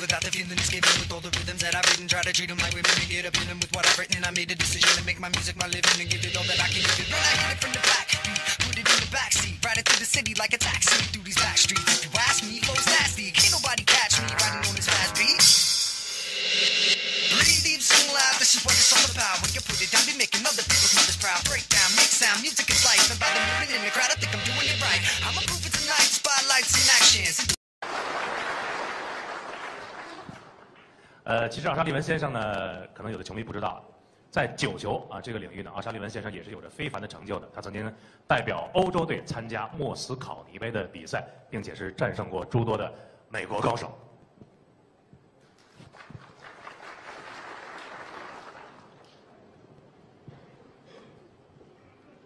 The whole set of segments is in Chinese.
without the feeling it's given with all the rhythms that I've written. Try to treat them like women and get up in them with what I've written. I made a decision to make my music my living and give it all that I can give it. Run, I hit it from the back, put it in the backseat, ride it through the city like a taxi through these back streets. If you ask me, flow's nasty, can't nobody catch me riding on this fast beat. Breathe deep, sing loud, this is what it's all about. When you put it down, be making other people's mothers proud. Break down, make sound, music is life. And by the movement in the crowd, I think I'm doing it right. I'ma prove it tonight, spotlights and actions. 呃，其实奥沙利文先生呢，可能有的球迷不知道，在九球啊这个领域呢，奥沙利文先生也是有着非凡的成就的。他曾经代表欧洲队参加莫斯考尼杯的比赛，并且是战胜过诸多的美国高手。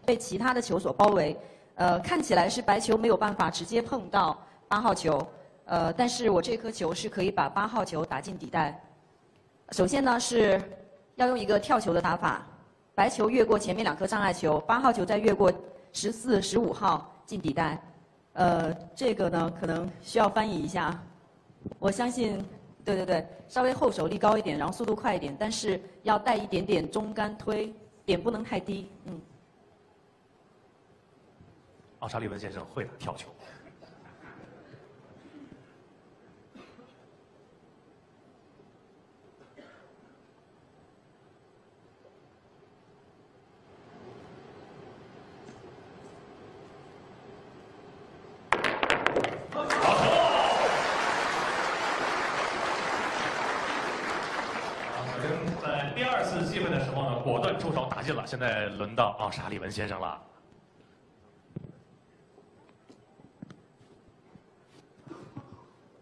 被其他的球所包围，呃，看起来是白球没有办法直接碰到八号球，呃，但是我这颗球是可以把八号球打进底袋。首先呢是要用一个跳球的打法，白球越过前面两颗障碍球，八号球再越过十四、十五号进底袋。呃，这个呢可能需要翻译一下，我相信，对对对，稍微后手力高一点，然后速度快一点，但是要带一点点中杆推，点不能太低，嗯。奥沙利文先生会打跳球。出手打进了。现在轮到奥沙利文先生了。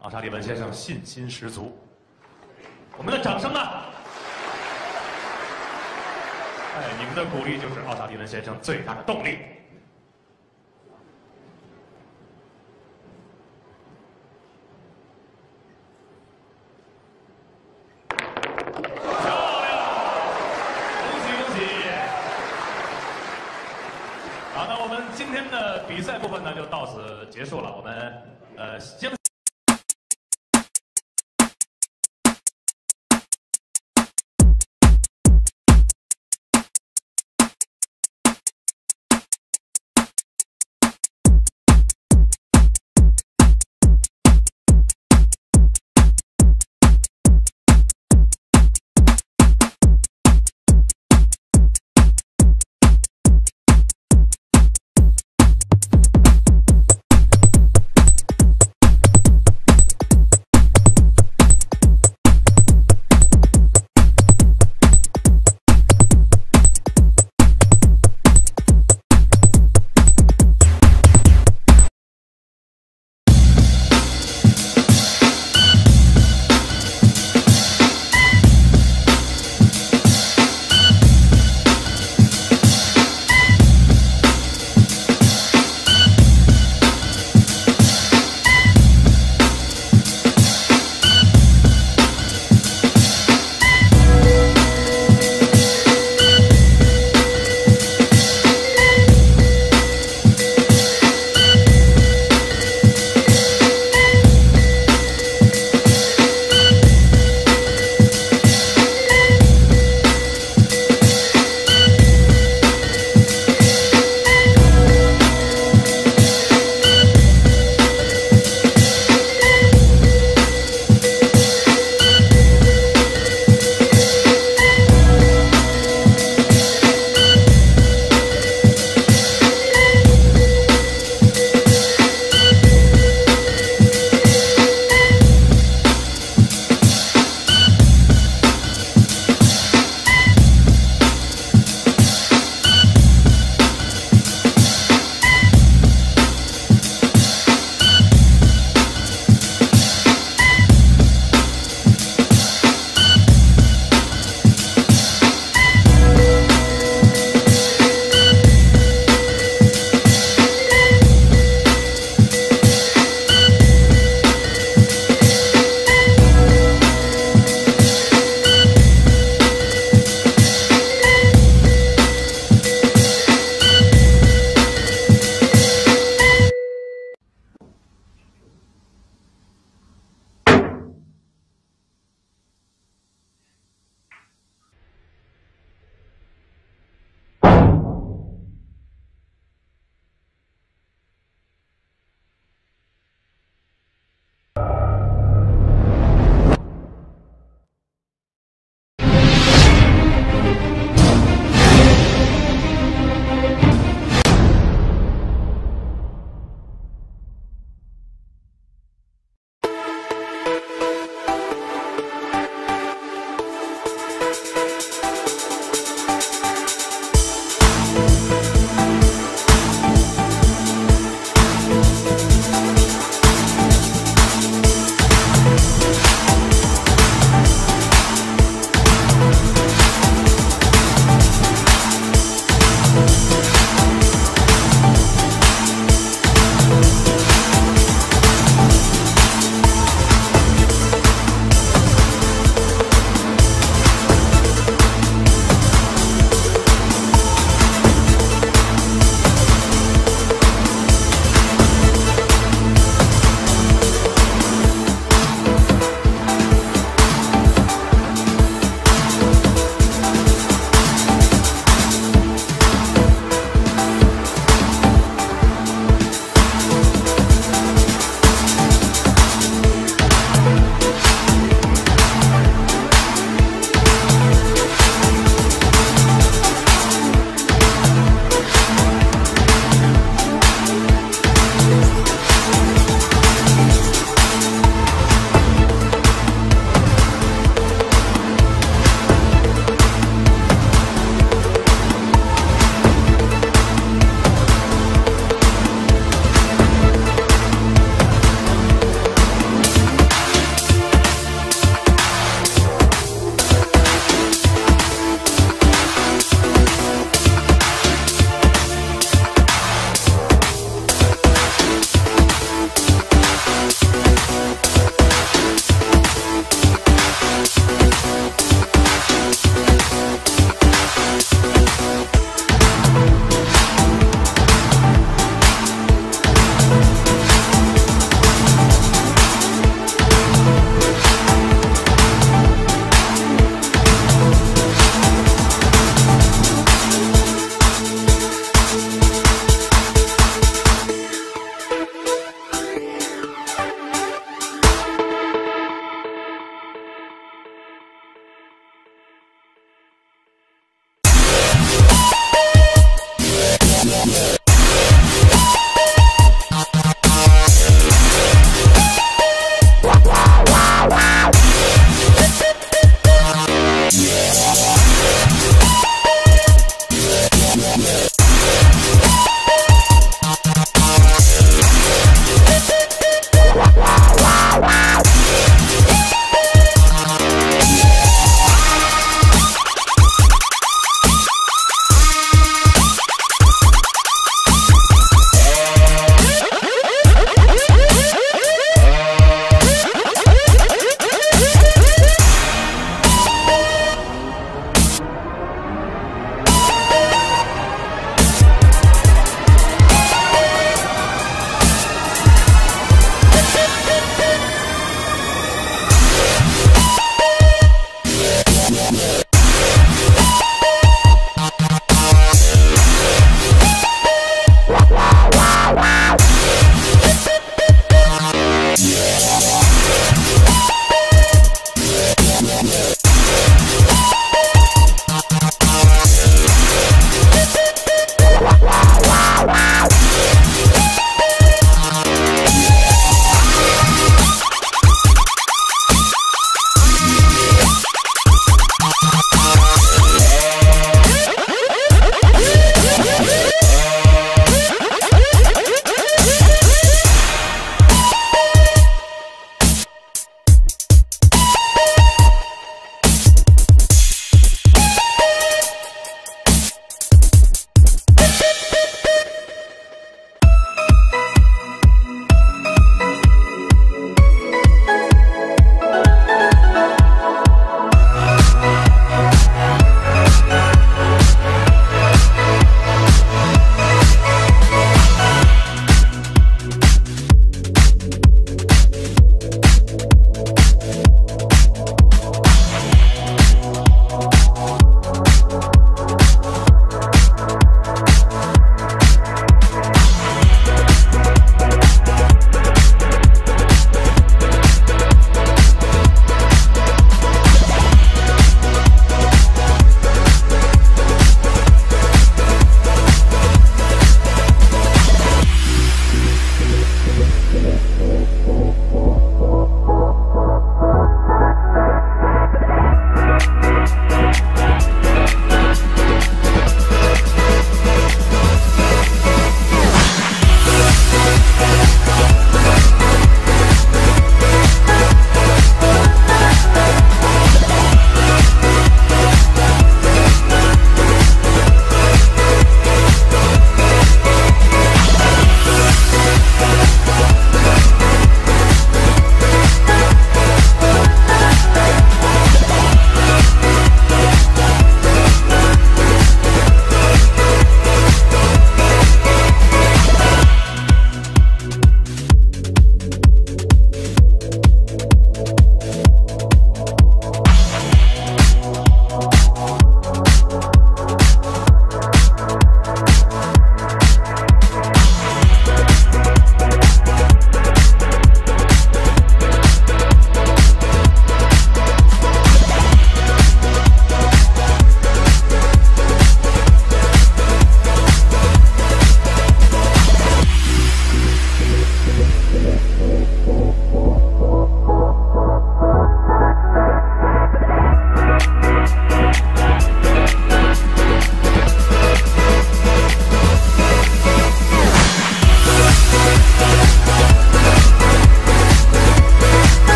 奥沙利文先生信心十足，我们的掌声呢？哎，你们的鼓励就是奥沙利文先生最大的动力。